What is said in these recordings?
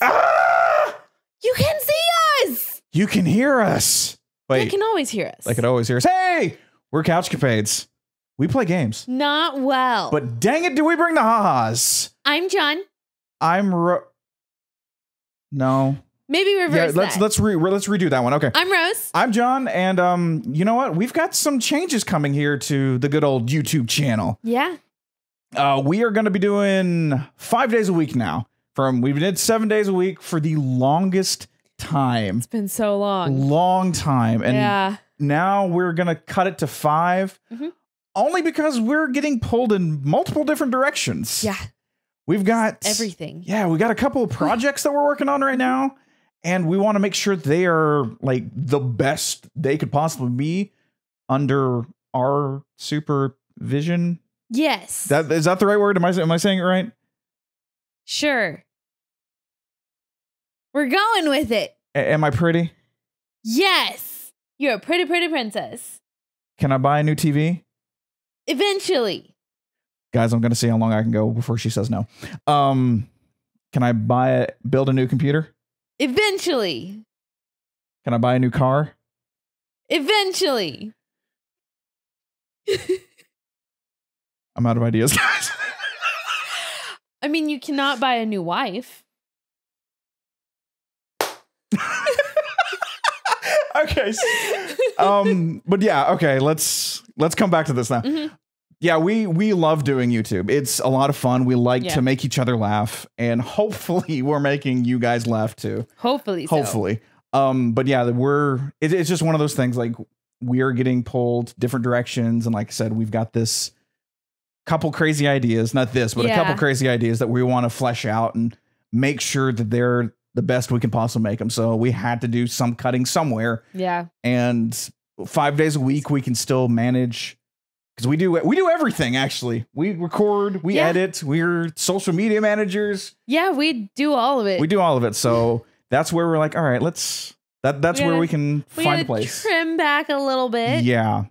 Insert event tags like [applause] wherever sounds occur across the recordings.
Ah! You can see us. You can hear us. Wait, they can always hear us. They can always hear us. Hey, we're CouchCapades. We play games. Not well. But dang it, do we bring the ha-has? I'm Jon. I'm Ro- No. Maybe reverse yeah, let's that. let's re, re, let's redo that one. Okay. I'm Rose. I'm Jon, and um, you know what? We've got some changes coming here to the good old YouTube channel. Yeah. Uh, we are going to be doing five days a week now. From we've did 7 days a week for the longest time. It's been so long. Long time and yeah. now we're going to cut it to 5 Mhm. only because we're getting pulled in multiple different directions. Yeah. We've got Everything. Yeah, we got a couple of projects that we're working on right now, and we want to make sure they are like the best they could possibly be under our supervision. Yes. That is that the right word? Am I am I saying it right? sure. We're going with it. A- am I pretty? Yes. You're a pretty, pretty princess. Can I buy a new TV? Eventually. Guys, I'm going to see how long I can go before she says no. Um, can I buy a build a new computer? Eventually. Can I buy a new car? Eventually. [laughs] I'm out of ideas, guys. [laughs] I mean, you cannot buy a new wife. Okay. um but yeah okay let's let's come back to this now Mhm. yeah we we love doing youtube it's a lot of fun we like Yeah. to make each other laugh and hopefully [laughs] we're making you guys laugh too Hopefully. so. hopefully um but yeah we're it, it's just one of those things like we are getting pulled different directions and like i said we've got this couple crazy ideas not this but a couple crazy ideas that we want to flesh out and make sure that they're the best we can possibly make them so we had to do some cutting somewhere Yeah. and five days a week we can still manage because we do we do everything actually we record we Yeah. edit we're social media managers Yeah, we do all of it. we do all of it so [laughs] that's where we're like all right let's that that's We where we can we find a place trim back a little bit yeah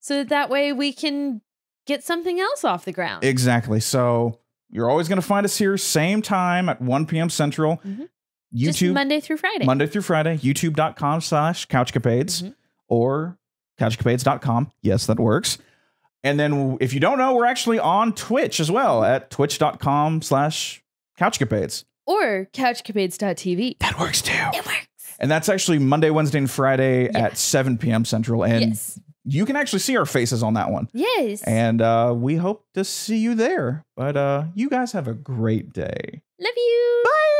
so that, that way we can get something else off the ground. exactly so you're always going to find us here same time at 1 p.m central Mhm. Just youtube Monday through Friday. Monday through Friday, youtube.com slash couchcapades Mhm. or couchcapades.com. Yes, that works. And then if you don't know, we're actually on Twitch as well at twitch.com slash couchcapades. Or couchcapades.tv. That works too. It works. And that's actually Monday, Wednesday, and Friday Yeah. at 7 p.m. Central. And yes. you can actually see our faces on that one. Yes. And uh, we hope to see you there. But uh, you guys have a great day. Love you. Bye.